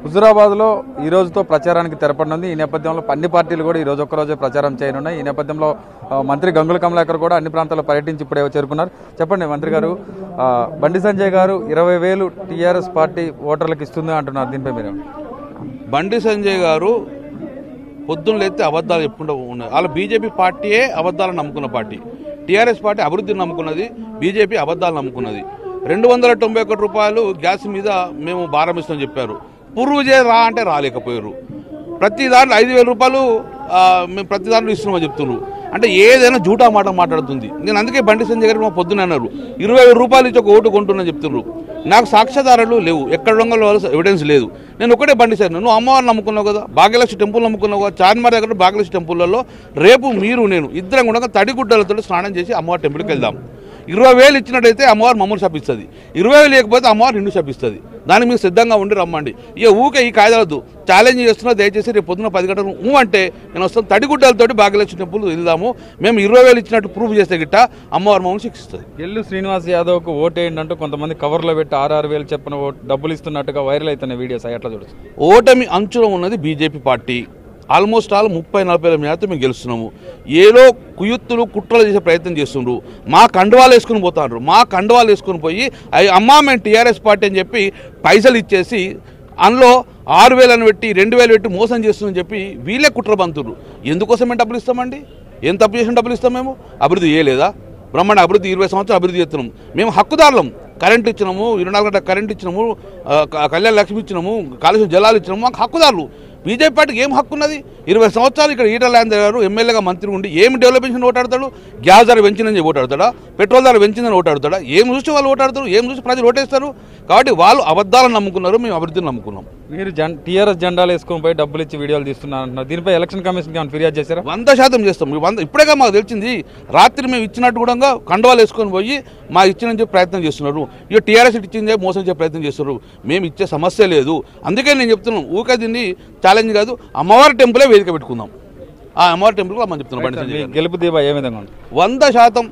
హుజురాబాద్లో ఈ రోజుతో ప్రచారానికి తెరపడనుంది. ఈ నేపథ్యంలో అన్ని పార్టీలు కూడా ఈ రోజు ఒక్కరోజే ప్రచారం చేయనున్నాయి. ఈ నేపథ్యంలో మంత్రి గంగుల కమలాకర్ కూడా అన్ని ప్రాంతాల్లో పర్యటించి ఇప్పుడే చేరుకున్నారు. చెప్పండి మంత్రి గారు బండి సంజయ్ గారు ఇరవై వేలు టీఆర్ఎస్ పార్టీ ఓటర్లకు ఇస్తుంది అంటున్నారు. దీనిపై మీరు బండి సంజయ్ గారు పొద్దున్న లేతే అబద్ధాలు చెప్పుకుంటూ ఉన్నారు. వాళ్ళ బీజేపీ పార్టీయే అబద్ధాలను నమ్ముకున్న పార్టీ. టీఆర్ఎస్ పార్టీ అభివృద్ధిని నమ్ముకున్నది బీజేపీ అబద్ధాలు నమ్ముకున్నది. రెండు వందల తొంభై ఒకటి రూపాయలు గ్యాస్ మీద మేము భారం ఇస్తామని చెప్పారు. ప్రూవ్ చేయ రా అంటే రాలేకపోయారు ప్రతి దాంట్లో ఐదు వేల రూపాయలు మేము ప్రతి దాంట్లో ఇస్తున్నామని చెప్తున్నారు అంటే ఏదైనా జూటా మాట మాట్లాడుతుంది. నేను అందుకే బండి సంజయ్ గారు మా పొద్దున అన్నారు. ఇరవై వేల రూపాయలు ఇచ్చి ఒక ఓటు కొంటున్నా చెప్తున్నారు నాకు సాక్ష్యాధారాలు లేవు. ఎక్కడ దొంగలు ఎవిడెన్స్ లేదు. నేను ఒకటే బండి సార్. నువ్వు అమ్మవారిని నమ్ముకున్నావు కదా భాగ్యలక్ష్మి టెంపుల్ నమ్ముకున్నావు కదా చార్మినార్ దగ్గర భాగ్యలక్ష్మి టెంపుల్లలో రేపు మీరు నేను ఇద్దరం కూడా తడిగుడ్డలతో స్నానం చేసి అమ్మవారి టెంపుల్కి వెళ్దాం. ఇరవై వేలు ఇచ్చినట్టయితే అమ్మవారు మమ్మల్ని శపిస్తుంది. ఇరవై వేలు లేకపోతే అమ్మవారు నిన్ను శపిస్తుంది. దానికి మీరు సిద్ధంగా ఉండి రమ్మండి. ఇక ఊకే ఈ కాయదలద్దు ఛాలెంజ్ చేస్తున్నా దయచేసి రేపు పొద్దున పది గంటలకు ఊ అంటే నేను వస్తాను. తడిగుడ్డలతోటి భాగ్యలక్ష్మి టెంపుల్ వెళ్దాము. మేము ఇరవై వేలు ఇచ్చినట్టు ప్రూఫ్ చేస్తే గిట్ట అమ్మవారు మమ్మల్ని శిక్షిస్తుంది. ఎల్లు శ్రీనివాస్ యాదవ్కు ఓటేయండి అంటూ కొంతమంది కవర్లో పెట్టి ఆరు ఆరు వేలు చెప్పిన డబ్బులు ఇస్తున్నట్టుగా వైరల్ అవుతున్న వీడియోస్ అవి ఎట్లా చూడొచ్చు? ఓటమి అంచులో ఉన్నది బీజేపీ పార్టీ. ఆల్మోస్ట్ ఆల్ ముప్పై నలభై వేల మీద మేము గెలుస్తున్నాము. ఏదో కుయుత్తులు కుట్రలు చేసే ప్రయత్నం చేస్తుండ్రు. మా కండువాలు వేసుకుని పోతాండ్రు. మా కండువాలు వేసుకుని పోయి అవి అమ్మా మేము టీఆర్ఎస్ పార్టీ అని చెప్పి పైసలు ఇచ్చేసి అందులో ఆరు వేలను పెట్టి రెండు వేలు పెట్టి మోసం చేస్తుందని చెప్పి వీళ్ళే కుట్ర బంతురు ఎందుకోసం మేము డబ్బులు ఇస్తామండి? ఏం తప్పు చేసిన డబ్బులు ఇస్తాం మేము? అభివృద్ధి చేయలేదా? బ్రహ్మాండ అభివృద్ధి ఇరవై సంవత్సరాలు అభివృద్ధి చేస్తున్నాం. మేము హక్కుదారులం. కరెంట్ ఇచ్చినాము ఇరవై నాలుగు గంటల కరెంట్ ఇచ్చినాము కళ్యాణ లక్ష్మి ఇచ్చినాము కాలుష్యం జలాలు ఇచ్చినాము మాకు హక్కుదారులు. బీజేపీ పార్టీకి ఏం హక్కు ఉన్నది? ఇరవై సంవత్సరాలు ఇక్కడ ఈటల రాజేంద్ర గారు ఎమ్మెల్యేగా మంత్రి ఉండి ఏం డెవలప్మెంట్ ఓటాడతాడు గ్యాస్ ధర పెంచిందని ఓటాడతాడా పెట్రోల్ ధర పెంచిందని ఓటాడతాడా ఏం చూసి వాళ్ళు ఓటాడతారు ఏం చూసి ప్రజలు ఓటేస్తారు? కాబట్టి వాళ్ళు అబద్ధాలను నమ్ముకున్నారు మేము అభివృద్ధిని నమ్ముకున్నాం. మీరు టీఆర్ఎస్ జెండాలు వేసుకొని పోయి డబ్బులు ఇచ్చి వీడియోలు తీస్తున్నారు అంటున్నారు. దీనిపై ఎలక్షన్ కమిషన్కి ఏమైనా ఫిర్యాదు చేశారా? వంద శాతం చేస్తాం. వంద ఇప్పుడేగా మాకు తెలిసింది రాత్రి మేము ఇచ్చినట్టు కూడా కండవాలు వేసుకొని పోయి మా ఇచ్చిన చెప్పి ప్రయత్నం చేస్తున్నారు. ఇక టీఆర్ఎస్ ఇచ్చిందే మోసం చేసే ప్రయత్నం చేస్తున్నారు. మేము ఇచ్చే సమస్య లేదు. అందుకే నేను చెప్తున్నాను ఊకే దీన్ని ఛాలెంజ్ కాదు అమ్మవారి టెంపులే వేదిక పెట్టుకుందాం. ఆ అమ్మవారి టెంపుల్ మనం చెప్తున్నాం. గెలుపు దీపా ఏ విధంగా వంద శాతం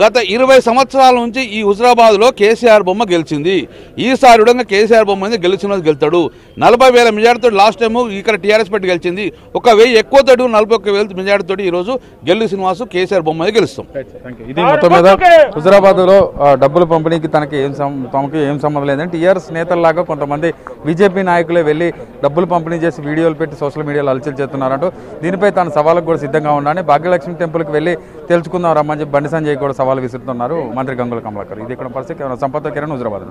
గత ఇరవై సంవత్సరాల నుంచి ఈ హుజరాబాద్లో కేసీఆర్ బొమ్మ గెలిచింది. ఈసారి కూడా కేసీఆర్ బొమ్మ మీద గెలిచిన గెలుతాడు. నలభై వేల మెజార్టీతో లాస్ట్ టైం ఇక్కడ టీఆర్ఎస్ పార్టీ గెలిచింది. ఒక వెయ్యి ఎక్కువ తోటి నలభై ఒక్క వేల మెజార్టీతో ఈ రోజు గెల్లు శ్రీనివాసు కేసీఆర్ బొమ్మ మీద గెలుస్తాం. ఇది మొత్తం మీద హుజరాబాద్లో డబ్బుల పంపిణీకి తనకి ఏం సం- తమకి ఏం సంబంధం లేదని టీఆర్ఎస్ నేతల్లాగా కొంతమంది బీజేపీ నాయకులే వెళ్ళి డబ్బులు పంపిణీ చేసి వీడియోలు పెట్టి సోషల్ మీడియాలో అలచల్ చేస్తున్నారంటూ దీనిపై తాను సవాళ్ళకు కూడా సిద్ధంగా ఉన్నానని భాగ్యలక్ష్మి టెంపుల్కి వెళ్ళి తెలుసుకుందాం రమ్మని చెప్పి బండి సంజయ్ కూడా సవాల్ విసురుతున్నారు మంత్రి గంగుల కమలాకర్. ఇది ఇక్కడ పరిస్థితి. సంపత్ కిరణ్ హుజరాబాద్